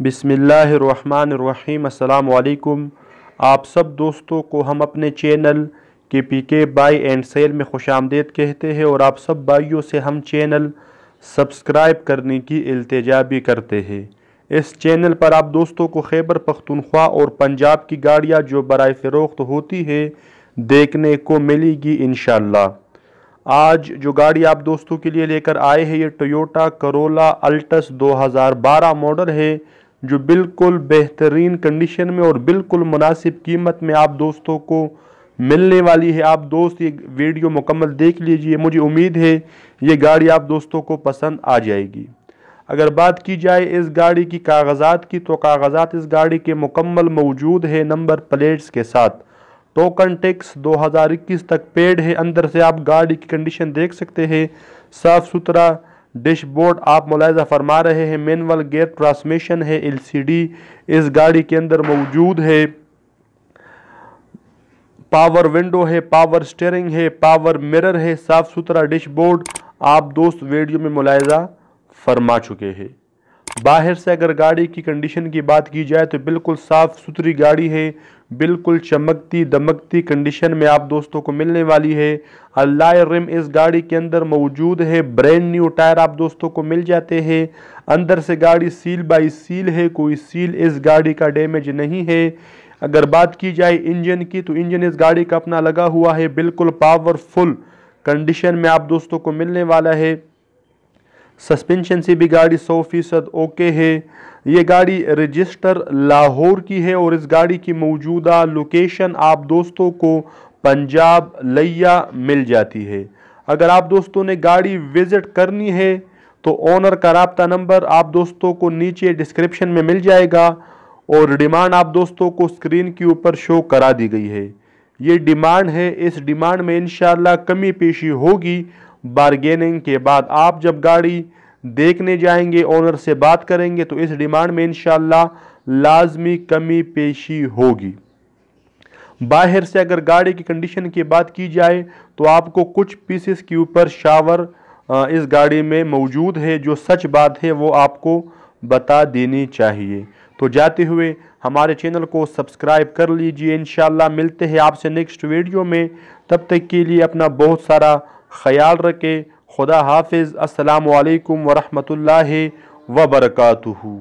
बिसमीम अल्लाम आप सब दोस्तों को हम अपने चैनल के पी के बाई एंड सेल में खुश आमदेद कहते हैं और आप सब भाइयों से हम चैनल सब्सक्राइब करने की अल्तजा भी करते हैं। इस चैनल पर आप दोस्तों को खैबर पख्तनख्वा और पंजाब की गाड़ियाँ जो बर फ़रोख्त होती है, देखने को मिलेगी इन आज जो गाड़ी आप दोस्तों के लिए लेकर आए हैं, ये टोयोटा करोला अल्टस 2012 मॉडल है। जो बिल्कुल बेहतरीन कंडीशन में और बिल्कुल मुनासिब कीमत में आप दोस्तों को मिलने वाली है। आप दोस्त, ये वीडियो मुकम्मल देख लीजिए। मुझे उम्मीद है, ये गाड़ी आप दोस्तों को पसंद आ जाएगी। अगर बात की जाए इस गाड़ी की कागजात की तो कागजात इस गाड़ी के मुकम्मल मौजूद है नंबर प्लेट्स के साथ। टोकन टैक्स 2021 तक पेड है। अंदर से आप गाड़ी की कंडीशन देख सकते हैं। साफ़ सुथरा डैशबोर्ड आप मुलायजा फरमा रहे हैं। मैनुअल गेयर ट्रांसमिशन है। एलसीडी इस गाड़ी के अंदर मौजूद है। पावर विंडो है, पावर स्टेयरिंग है, पावर मिरर है साफ़ सुथरा डैशबोर्ड आप दोस्त वीडियो में मुलायजा फरमा चुके हैं। बाहर से अगर गाड़ी की कंडीशन की बात की जाए तो बिल्कुल साफ़ सुथरी गाड़ी है। बिल्कुल चमकती, दमकती कंडीशन में आप दोस्तों को मिलने वाली है। अल्लाह रिम इस गाड़ी के अंदर मौजूद है। ब्रांड न्यू टायर आप दोस्तों को मिल जाते हैं। अंदर से गाड़ी सील बाई सील है। कोई सील इस गाड़ी का डैमेज नहीं है। अगर बात की जाए इंजन की तो इंजन इस गाड़ी का अपना लगा हुआ है। बिल्कुल पावरफुल कंडीशन में आप दोस्तों को मिलने वाला है। सस्पेंशन से भी गाड़ी सौ फ़ीसद ओके है। ये गाड़ी रजिस्टर लाहौर की है और इस गाड़ी की मौजूदा लोकेशन आप दोस्तों को पंजाब लिया मिल जाती है। अगर आप दोस्तों ने गाड़ी विज़िट करनी है तो ओनर का रबता नंबर आप दोस्तों को नीचे डिस्क्रिप्शन में मिल जाएगा और डिमांड आप दोस्तों को स्क्रीन के ऊपर शो करा दी गई है। ये डिमांड है, इस डिमांड में इन कमी पेशी होगी, बारगेनिंग के बाद आप जब गाड़ी देखने जाएँगे ओनर से बात करेंगे तो इस डिमांड में इनशाला लाजमी कमी पेशी होगी। बाहर से अगर गाड़ी की कंडीशन की बात की जाए तो आपको कुछ पीसेस के ऊपर शावर इस गाड़ी में मौजूद है, जो सच बात है, वो आपको बता देनी चाहिए। तो जाते हुए हमारे चैनल को सब्सक्राइब कर लीजिए इन मिलते हैं आपसे नेक्स्ट वीडियो में। तब तक के लिए अपना बहुत सारा ख्याल रखें। खुदा हाफिज़ असलकम वरहमल वबरकातुहू